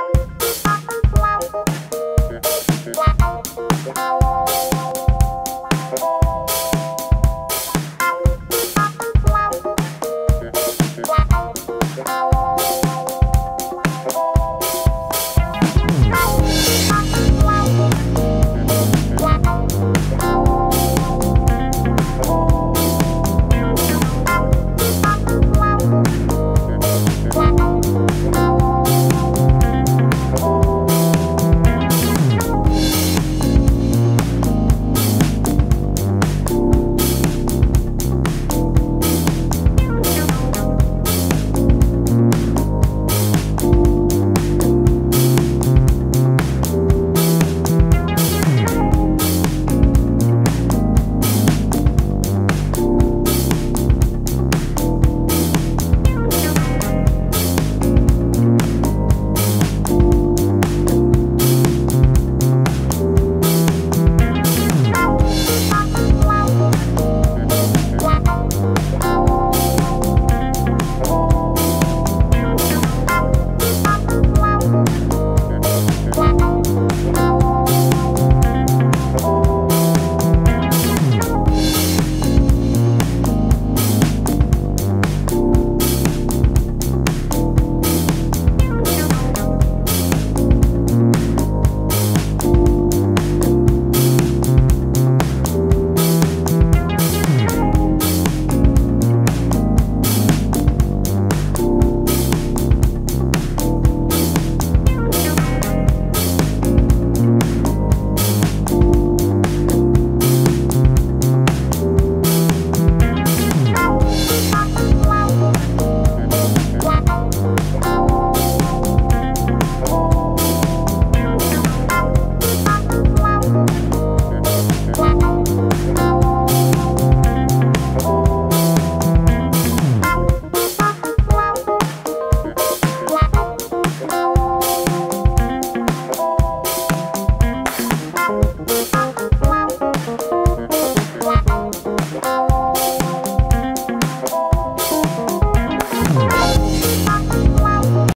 Bye.